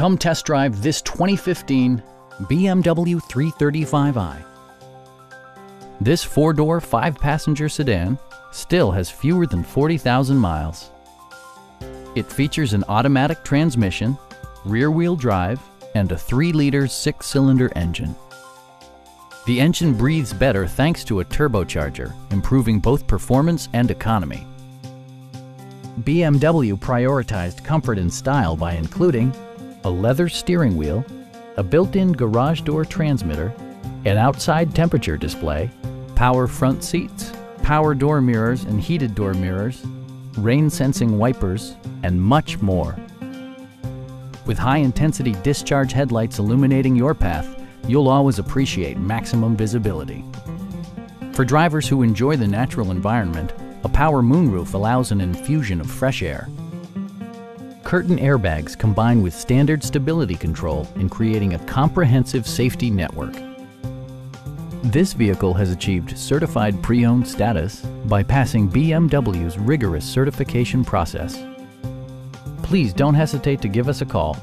Come test drive this 2015 BMW 335i. This four-door, five-passenger sedan still has fewer than 40,000 miles. It features an automatic transmission, rear-wheel drive, and a 3-liter six-cylinder engine. The engine breathes better thanks to a turbocharger, improving both performance and economy. BMW prioritized comfort and style by including a leather steering wheel, a built-in garage door transmitter, an outside temperature display, power front seats, power door mirrors and heated door mirrors, rain-sensing wipers, and much more. With high-intensity discharge headlights illuminating your path, you'll always appreciate maximum visibility. For drivers who enjoy the natural environment, a power moonroof allows an infusion of fresh air. Curtain airbags combine with standard stability control in creating a comprehensive safety network. This vehicle has achieved certified pre-owned status by passing BMW's rigorous certification process. Please don't hesitate to give us a call